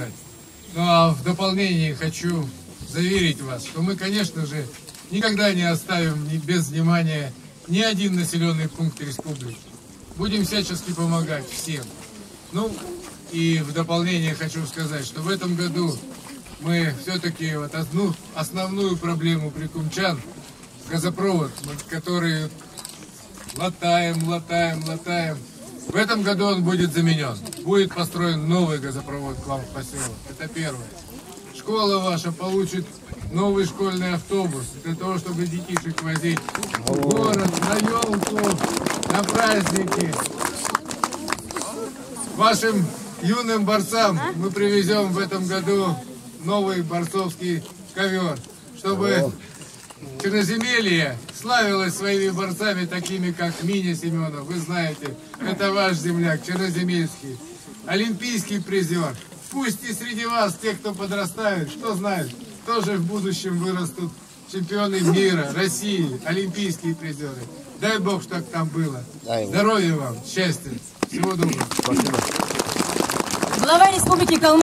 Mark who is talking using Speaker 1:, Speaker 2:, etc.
Speaker 1: сказать. Ну а в дополнение хочу заверить вас, что мы, конечно же, никогда не оставим без внимания ни один населенный пункт республики. Будем всячески помогать всем. Ну, и в дополнение хочу сказать, что в этом году мы все-таки вот одну основную проблему прикумчан, газопровод, вот который латаем, латаем, латаем. В этом году он будет заменен. Будет построен новый газопровод к вам в поселок. Это первое. Школа ваша получит новый школьный автобус для того, чтобы детишек возить в город, на елку, на праздники. Вашим юным борцам мы привезем в этом году новый борцовский ковер, чтобы Черноземелье славилось своими борцами, такими как Миня Семенов. Вы знаете, это ваш земляк, Черноземельский. Олимпийский призер. Пусть и среди вас, те, кто подрастают, кто знает, тоже в будущем вырастут чемпионы мира, России, олимпийские призеры. Дай Бог, чтобы там было. Здоровья вам, счастья, всего доброго.
Speaker 2: Глава Республики Калмыкия